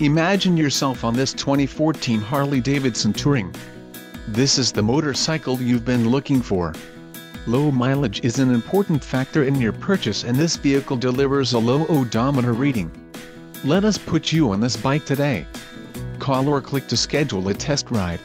Imagine yourself on this 2014 Harley-Davidson Touring. This is the motorcycle you've been looking for. Low mileage is an important factor in your purchase and this vehicle delivers a low odometer reading. Let us put you on this bike today. Call or click to schedule a test ride.